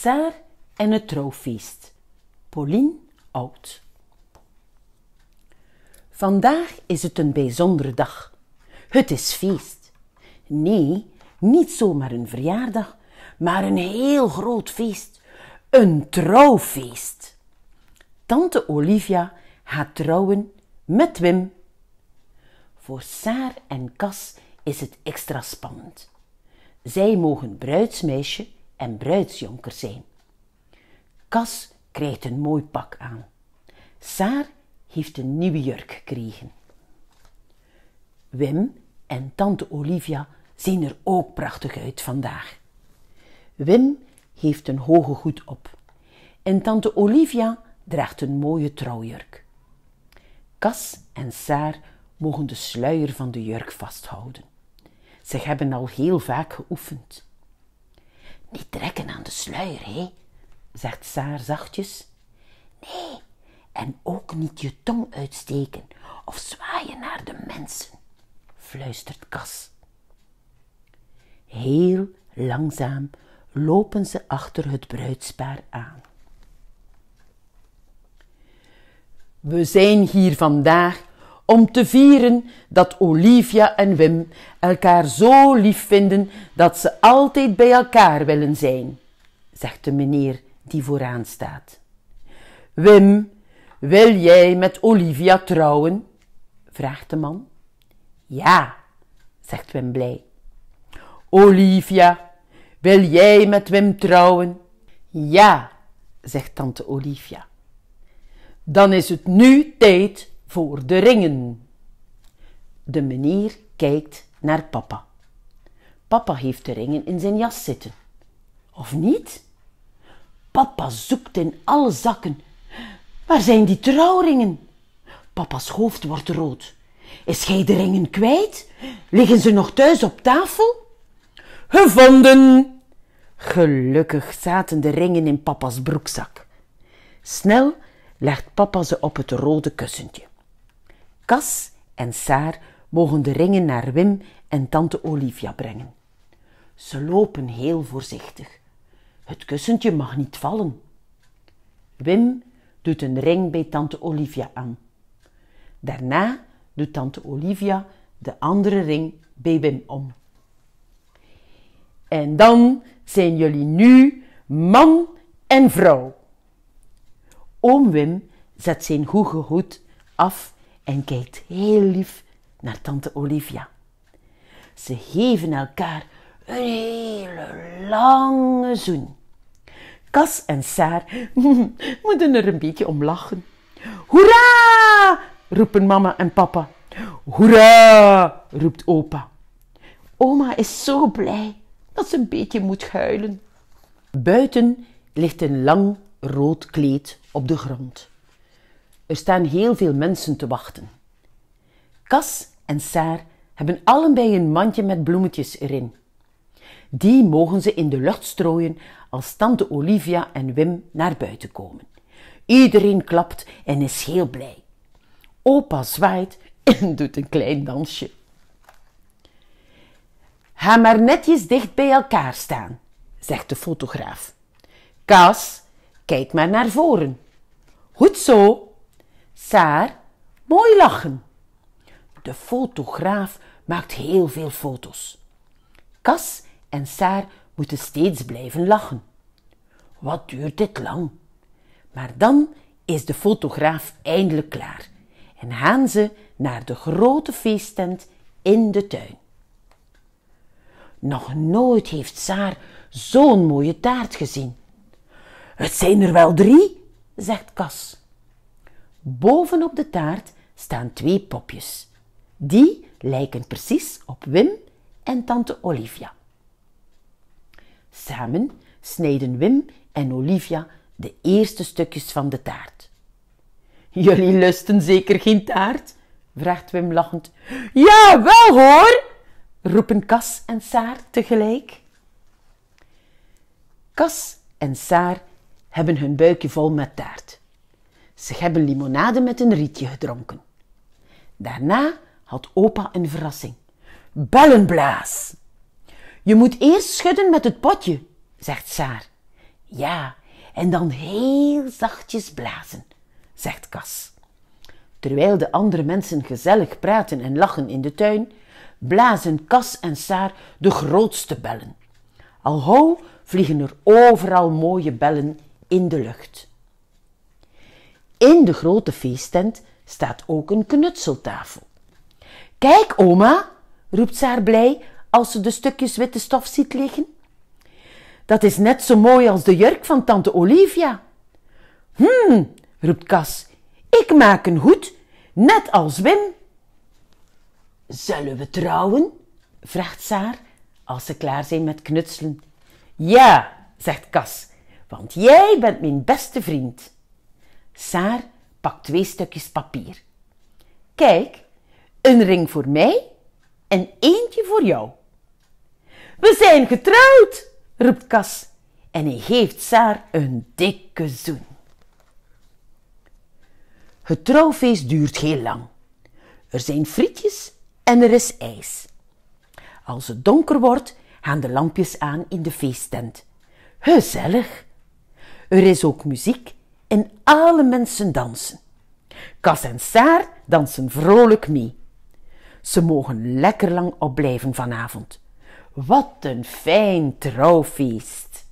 Saar en het trouwfeest. Paulien Oud. Vandaag is het een bijzondere dag. Het is feest. Nee, niet zomaar een verjaardag, maar een heel groot feest. Een trouwfeest. Tante Olivia gaat trouwen met Wim. Voor Saar en Cas is het extra spannend. Zij mogen bruidsmeisje en bruidsjonker zijn. Cas krijgt een mooi pak aan. Saar heeft een nieuwe jurk gekregen. Wim en tante Olivia zien er ook prachtig uit vandaag. Wim heeft een hoge hoed op en tante Olivia draagt een mooie trouwjurk. Cas en Saar mogen de sluier van de jurk vasthouden. Ze hebben al heel vaak geoefend. Niet trekken aan de sluier, hé, zegt Saar zachtjes. Nee, en ook niet je tong uitsteken of zwaaien naar de mensen, fluistert Cas. Heel langzaam lopen ze achter het bruidspaar aan. We zijn hier vandaag om te vieren dat Olivia en Wim elkaar zo lief vinden dat ze altijd bij elkaar willen zijn, zegt de meneer die vooraan staat. Wim, wil jij met Olivia trouwen? vraagt de man. Ja, zegt Wim blij. Olivia, wil jij met Wim trouwen? Ja, zegt tante Olivia. Dan is het nu tijd voor de ringen. De meneer kijkt naar papa. Papa heeft de ringen in zijn jas zitten. Of niet? Papa zoekt in alle zakken. Waar zijn die trouwringen? Papa's hoofd wordt rood. Is gij de ringen kwijt? Liggen ze nog thuis op tafel? Gevonden! Gelukkig zaten de ringen in papa's broekzak. Snel legt papa ze op het rode kussentje. Cas en Saar mogen de ringen naar Wim en tante Olivia brengen. Ze lopen heel voorzichtig. Het kussentje mag niet vallen. Wim doet een ring bij tante Olivia aan. Daarna doet tante Olivia de andere ring bij Wim om. En dan zijn jullie nu man en vrouw. Oom Wim zet zijn hoge hoed af en kijkt heel lief naar tante Olivia. Ze geven elkaar een hele lange zoen. Cas en Saar moeten er een beetje om lachen. Hoera! roepen mama en papa. Hoera! roept opa. Oma is zo blij dat ze een beetje moet huilen. Buiten ligt een lang rood kleed op de grond. Er staan heel veel mensen te wachten. Cas en Saar hebben allebei een mandje met bloemetjes erin. Die mogen ze in de lucht strooien als tante Olivia en Wim naar buiten komen. Iedereen klapt en is heel blij. Opa zwaait en doet een klein dansje. Ga maar netjes dicht bij elkaar staan, zegt de fotograaf. Kas, kijk maar naar voren. Goed zo. Saar, mooi lachen. De fotograaf maakt heel veel foto's. Kas en Saar moeten steeds blijven lachen. Wat duurt dit lang? Maar dan is de fotograaf eindelijk klaar en gaan ze naar de grote feesttent in de tuin. Nog nooit heeft Saar zo'n mooie taart gezien. Het zijn er wel drie, zegt Kas. Bovenop de taart staan twee popjes. Die lijken precies op Wim en tante Olivia. Samen snijden Wim en Olivia de eerste stukjes van de taart. Jullie lusten zeker geen taart? vraagt Wim lachend. Ja, wel hoor, roepen Kas en Saar tegelijk. Kas en Saar hebben hun buikje vol met taart. Ze hebben limonade met een rietje gedronken. Daarna had opa een verrassing. Bellenblaas! Je moet eerst schudden met het potje, zegt Saar. Ja, en dan heel zachtjes blazen, zegt Kas. Terwijl de andere mensen gezellig praten en lachen in de tuin, blazen Kas en Saar de grootste bellen. Al gauw vliegen er overal mooie bellen in de lucht. In de grote feesttent staat ook een knutseltafel. Kijk, oma, roept Saar blij als ze de stukjes witte stof ziet liggen. Dat is net zo mooi als de jurk van tante Olivia. Hm, roept Cas, ik maak een hoed, net als Wim. Zullen we trouwen? vraagt Saar als ze klaar zijn met knutselen. Ja, zegt Cas, want jij bent mijn beste vriend. Saar pakt twee stukjes papier. Kijk, een ring voor mij en eentje voor jou. We zijn getrouwd, roept Cas en hij geeft Saar een dikke zoen. Het trouwfeest duurt heel lang. Er zijn frietjes en er is ijs. Als het donker wordt, gaan de lampjes aan in de feesttent. Gezellig. Er is ook muziek en alle mensen dansen. Cas en Saar dansen vrolijk mee. Ze mogen lekker lang opblijven vanavond. Wat een fijn trouwfeest!